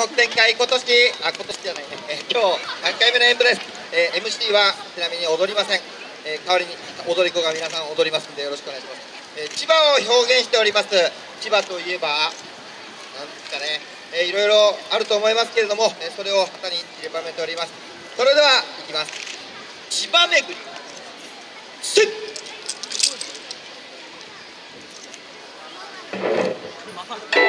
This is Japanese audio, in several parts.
北展開今年あ今年じゃないね、え今日3回目の演舞です、えー、MC はちなみに踊りません、えー、代わりに踊り子が皆さん踊りますんでよろしくお願いします、えー、千葉を表現しております千葉といえばなんですかね、えー、いろいろあると思いますけれども、えそれを旗に散りばめております。それではいきます。千葉巡り。せっ枕と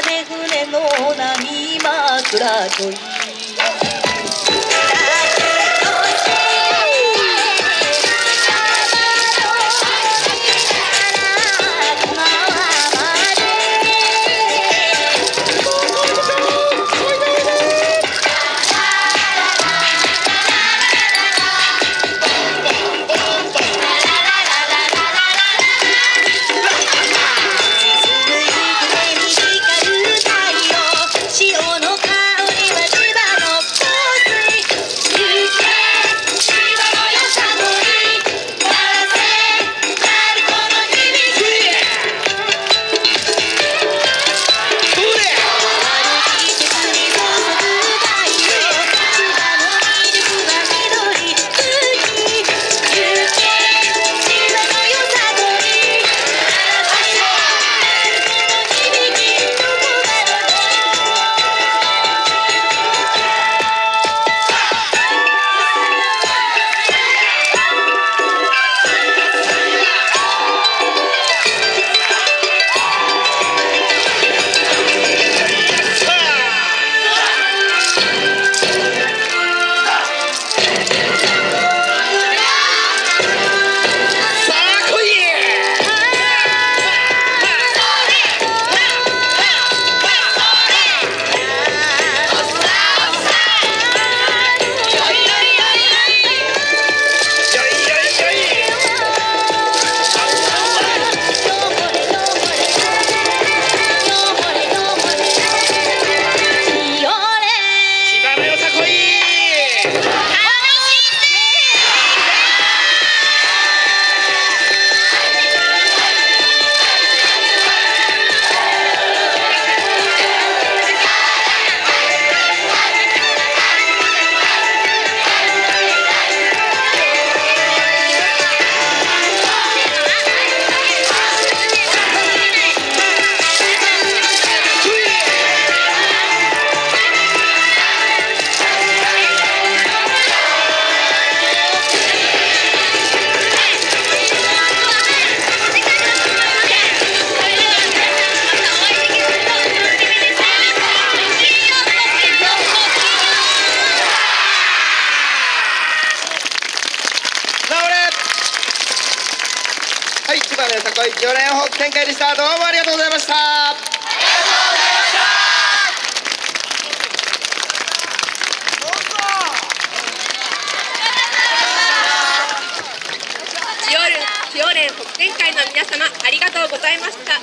いいのよさこい4連北展開でしたどうもありがとうございました。千代連北展開の皆様ありがとうございました